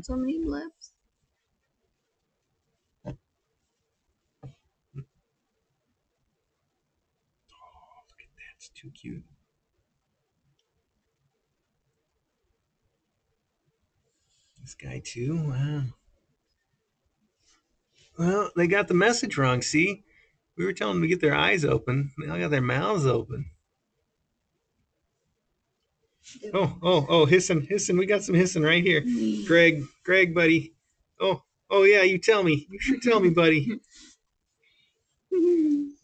So many oh, at that. It's too cute. This guy too. Wow. Well, they got the message wrong. See, we were telling them to get their eyes open. They all got their mouths open. Oh, oh, oh, hissing, hissing. We got some hissing right here. Greg, Greg, buddy. Oh, oh yeah. You tell me. You sure tell me, buddy.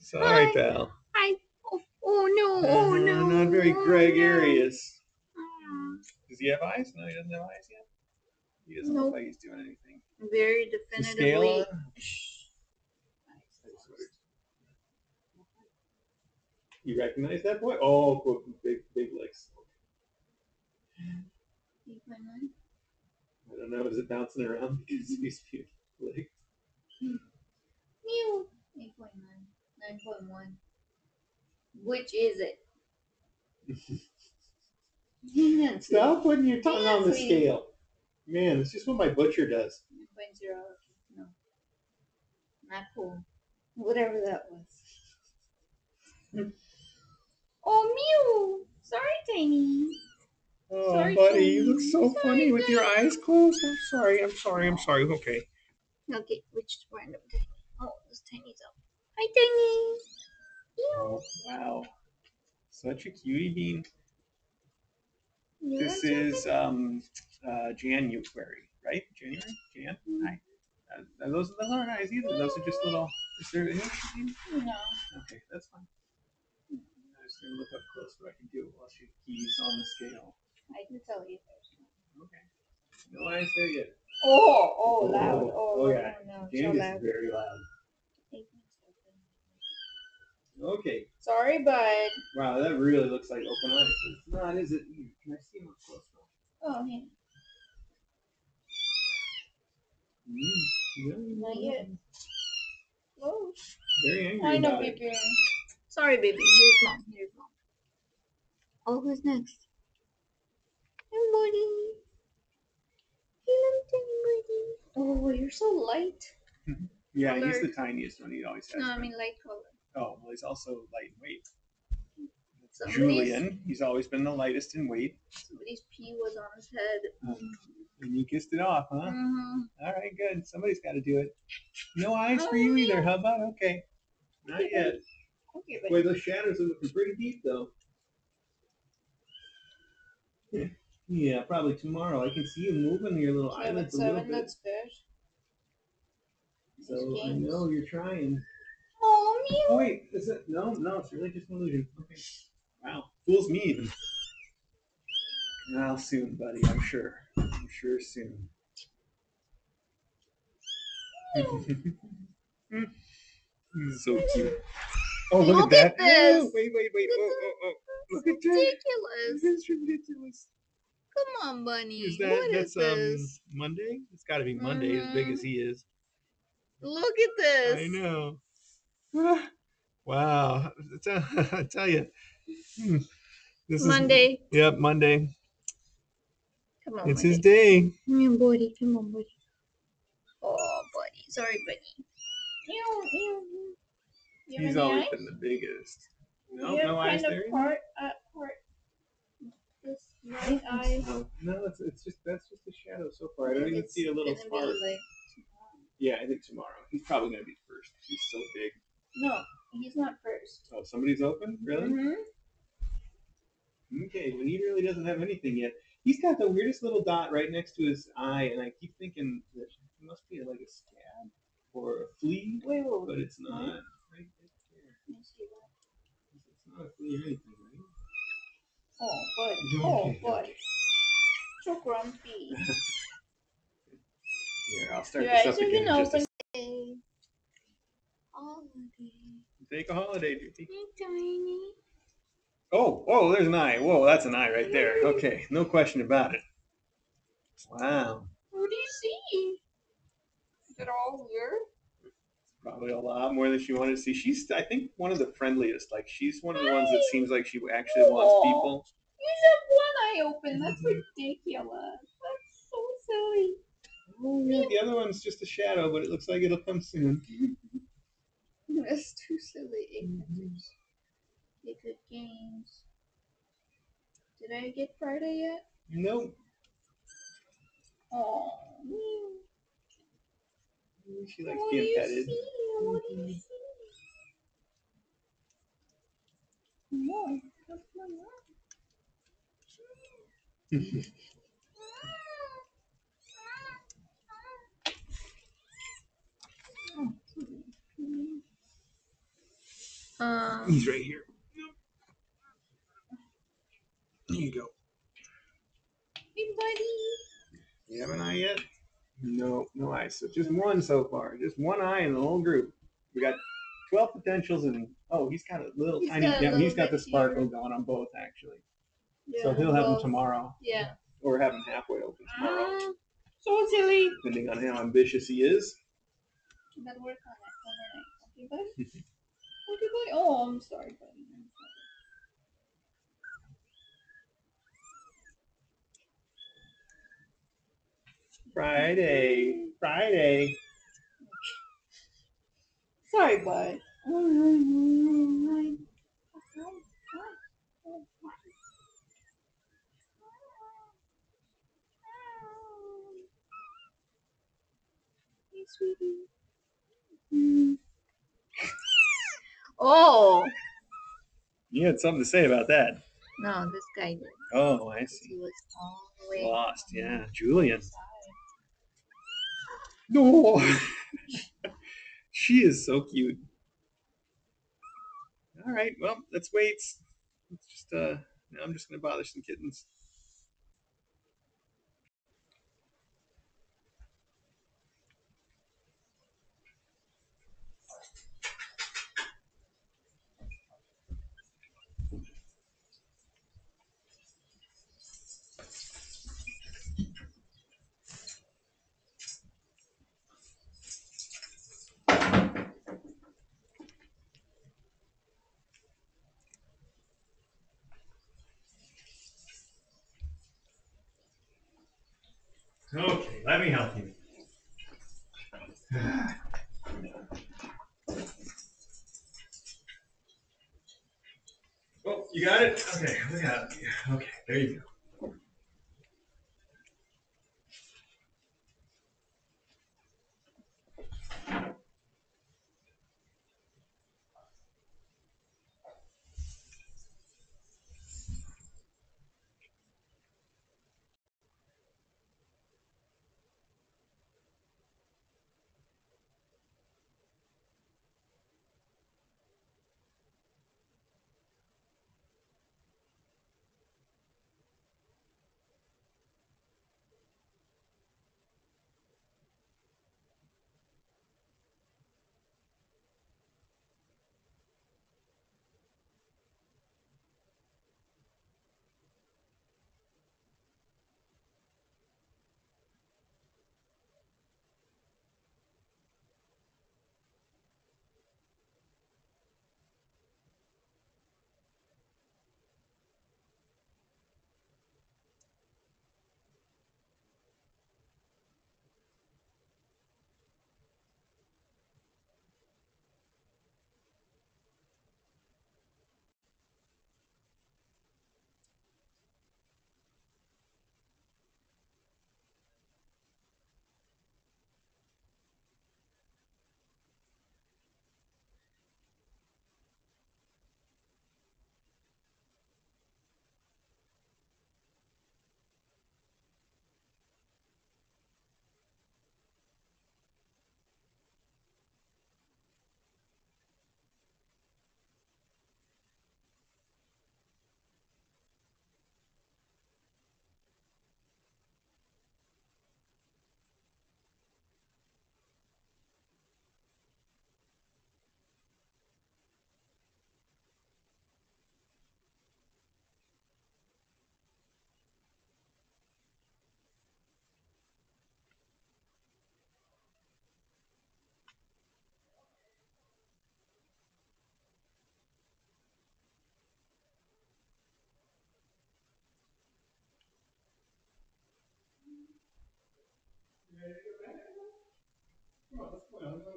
Sorry, Hi. pal. I, oh, oh no, oh Uh, no. Not very oh, gregarious. no. Does he have eyes? No, he doesn't have eyes yet. He doesn't Nope. look like he's doing anything. Very definitively. You recognize that boy? Oh, big, big legs. I don't know. Is it bouncing around because he's beautiful legs? Hmm. Mew. 8.9. 9.1. Which is it? Stop putting your tongue on the Nancy. scale. Man, it's just what my butcher does. 9.0. No. Not cool. Whatever that was. oh, Mew. Sorry, Tiny. Oh, Sorry, buddy, you look so Sorry, funny with your eyes closed. I'm sorry. I'm sorry. I'm sorry. Okay. Okay, which random Tiny? Oh, this Tiny's up. Hi, Tiny. Oh, wow. Such a cutie bean. This is um, uh, January, right? January? Jan? Hi. Uh, those are the hard eyes either. Those are just little. Is there any? No. Okay, that's fine. I'm just gonna look up close so I can do it while she keys on the scale. I can tell you. Okay. No eyes there yet. Oh, oh, loud. Oh, Oh, oh, no, yeah. no, so Jan loud. is very loud. Okay. Sorry, bud. Wow, that really looks like open eyes. It's not, is it? Can I see up close? Oh, yeah. Mm, yeah, Not yet. Oh, Very angry I know, it. baby. Sorry, baby. Here's mom. Here's mom. Oh, who's next? Hey, buddy. Hello, tiny. Oh, you're so light. Yeah, he's the tiniest one. He always has. No, I mean light color. Oh, well, he's also lightweight. Somebody's, Julian, he's always been the lightest in weight. Somebody's pee was on his head. Um, and you kissed it off, huh? Mhm. All right, good. Somebody's got to do it. No eyes for Oh, you either. How about? Okay. Not Okay, yet. Okay, but Boy, those shadows are looking pretty deep, though. Yeah, Yeah, probably tomorrow. I can see you moving your little eyelids a little bit. that's good. So I know you're trying. Oh, Mew. Oh wait, is it? No, no, it's really just an illusion. Okay. Wow, fools me even. Well, soon, buddy. I'm sure. I'm sure soon. So cute. Oh, look, Look at at that! this. Oh, wait, wait, wait! Oh, oh, oh! Look at that! Ridiculous. This is ridiculous. Come on, bunny. Is that what that's is this? um Monday? It's got to be Monday, as big as he is. Look at this. I know. wow, I tell, you, hmm, this Monday. is yep Monday. Come on, It's buddy. his day. Come on, buddy. Come on, buddy. Oh, buddy. Sorry, buddy. Ew, ew, ew. You have He's always eyes? been the biggest. No, You have no eyes kind there. part, uh, part. This right eye. No, it's, it's just that's just a shadow so far. I don't even see a little spark. like- Yeah, I think tomorrow. He's probably gonna be first. He's so big. No, he's not first. Oh, somebody's open? Really? Mhm. Okay, well, he really doesn't have anything yet. He's got the weirdest little dot right next to his eye, and I keep thinking that it must be like a scab or a flea, Wait, wait, but it's not. Right, right there. Let me see that. It's not a flea or anything? Oh, buddy. Oh, buddy. So grumpy. Here, I'll start Your this up again. in just a. Holiday. Take a holiday, Judy. Hey, tiny. Oh, whoa, there's an eye. Whoa, that's an eye right there. Okay, no question about it. Wow. What do you see? Is it all weird? Probably a lot more than she wanted to see. She's, I think, one of the friendliest. Like, she's one of the ones that seems like she actually wants people. You have one eye open. That's mm-hmm. ridiculous. That's so silly. Oh yeah, the other one's just a shadow, but it looks like it'll come soon. That's too silly. Eight pictures. Get good games. Did I get Friday yet? Nope. Oh. She likes What do being you petted. see? What do you see? No, that's my mom. Um, He's right here. There you go. hey buddy. You have an eye yet? No, no eyes. So just one so far. Just one eye in the whole group. We got 12 potentials and oh, he's got a little He's tiny. got yeah, he's little got the sparkle here. going on both actually. Yeah, so he'll have them tomorrow, Yeah. or have them halfway open tomorrow, Ah, so silly. depending on how ambitious he is. Gotta work on it overnight. Okay, buddy? okay, buddy? Oh, I'm sorry, buddy. Friday, Friday. Sorry, bud. Hey, sweetie. Mm. Oh You had something to say about that. no, this guy did. Oh, I see. He was all the way Lost, yeah. the Julian. No. she is so cute. All right, well, let's wait. Let's just uh I'm just gonna bother some kittens. Okay, let me help you. Oh, you got it? Okay, we got it. Okay, there you go.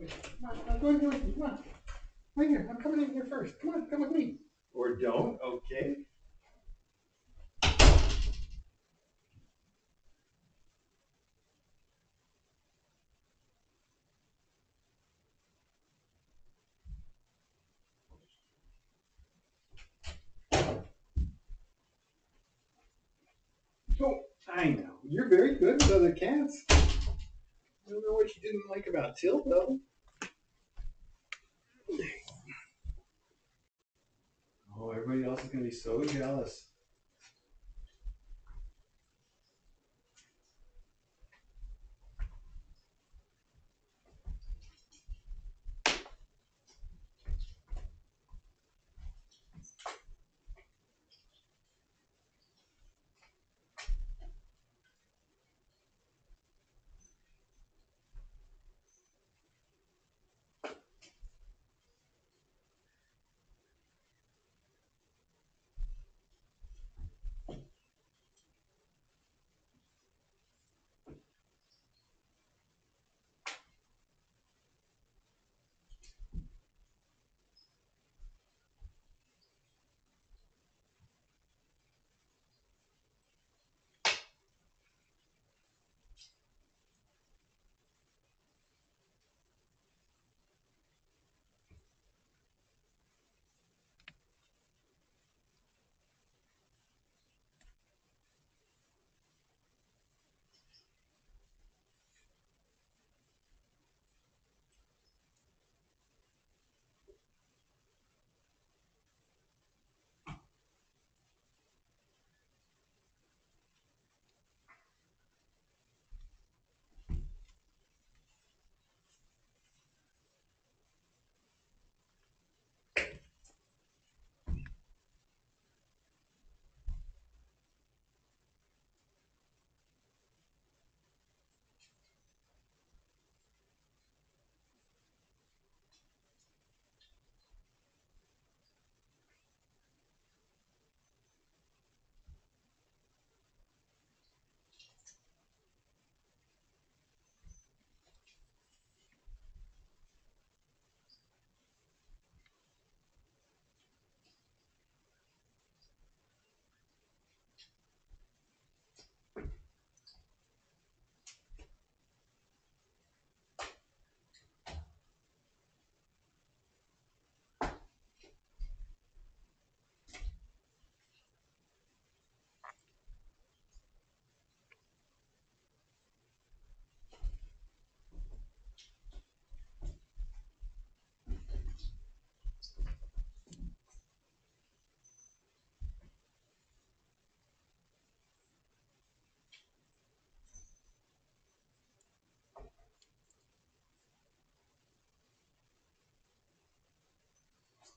Come on, come on, go in here with me. Come on. Right here. I'm coming in here first. Come on, come with me. Or don't, okay? Oh, I know. You're very good with other cats. I don't know what you didn't like about Till, though. Oh, everybody else is gonna be so jealous.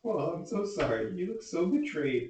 Well, I'm so sorry. You look so betrayed.